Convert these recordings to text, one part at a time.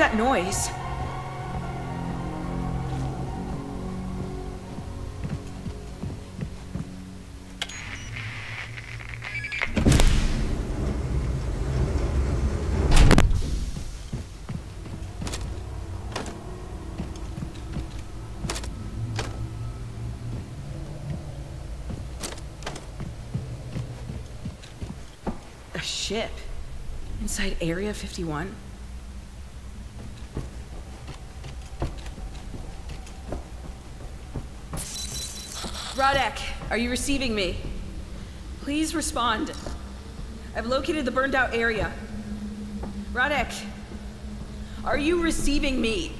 that noise? A ship? Inside Area 51? Rodek, are you receiving me? Please respond. I've located the burned out area. Rodek, are you receiving me?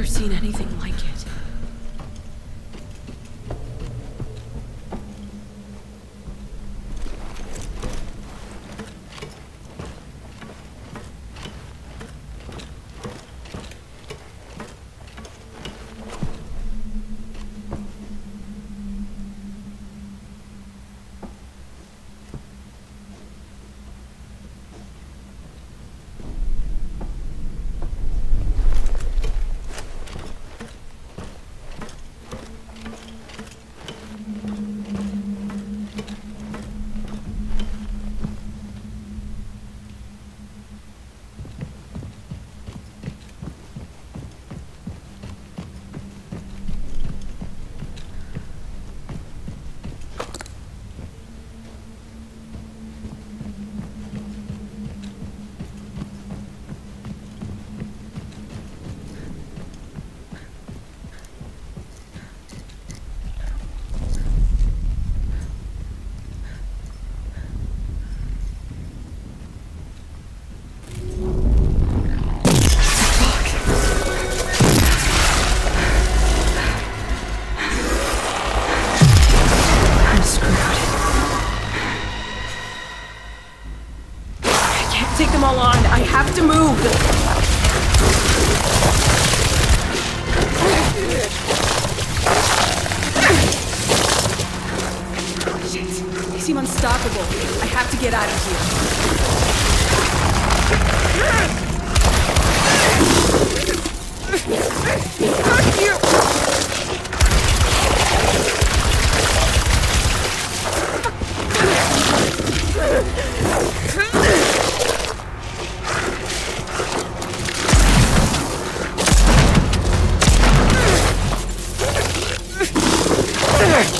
Never seen anything like it. They seem unstoppable. I have to get out of here. Fuck!